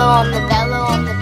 on the bellow on the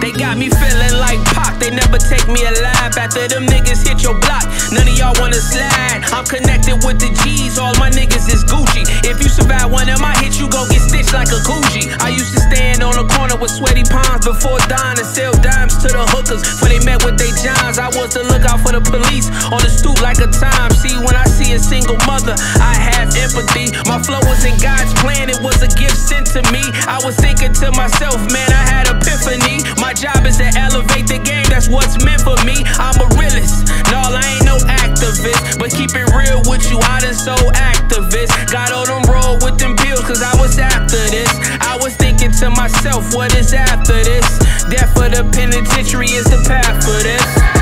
They got me feeling like Pac. They never take me alive after them niggas hit your block. None of y'all wanna slide. I'm connected with the G's. All my niggas is Gucci. If you survive one of my hits, you gon' get stitched like a Gucci. I used to stand on the corner with sweaty palms before dawn and sell dimes to the hookers. When they met with they johns, I was the lookout for the police on the stoop like a time. See, when I see a single mother, I have empathy. My flow was in God's plan, it was a gift sent to me. I was thinking to myself, man, I had epiphany. My job is to elevate the game, that's what's after this. I was thinking to myself, what is after this? Death for the penitentiary is the path for this.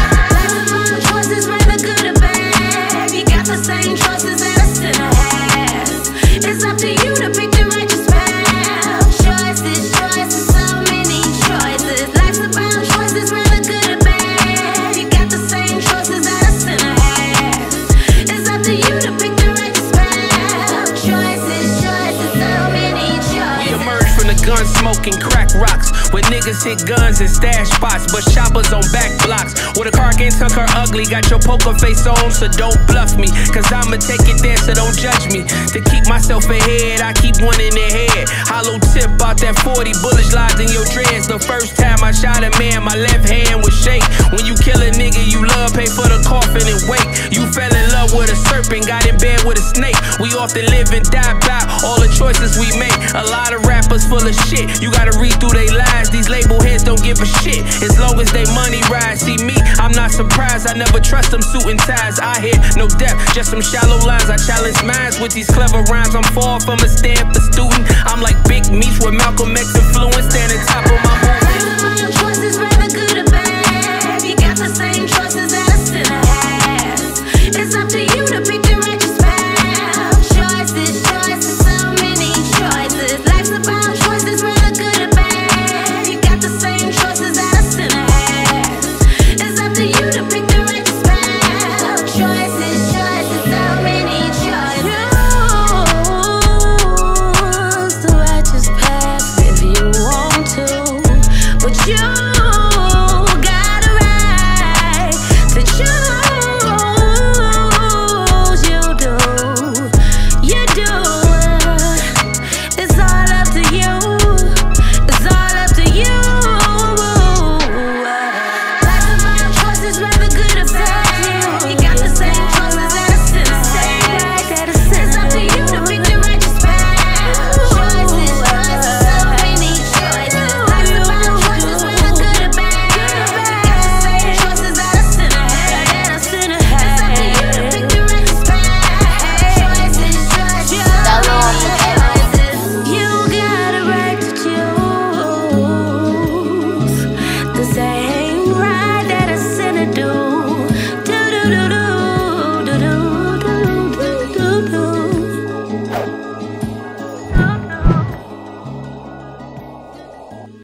From the gun smoking crack rocks. When niggas hit guns and stash spots, but shoppers on back blocks. With a car can't tuck her ugly, got your poker face on, so don't bluff me. Cause I'ma take it there, so don't judge me. To keep myself ahead, I keep one in the head. Hollow tip out that 40, bullets lodged in your dreads. The first time I shot a man, my left hand was shake. When you kill a nigga you love, pay for the coffin and wake. You fell love with a serpent, got in bed with a snake. We often live and die by all the choices we make. A lot of rappers full of shit. You gotta read through their lies. These label heads don't give a shit. As long as they money rise. See me, I'm not surprised. I never trust them suit and ties. I hear no depth, just some shallow lines. I challenge minds with these clever rhymes. I'm far from a Stanford student. I'm like Big Meech with Malcolm X top of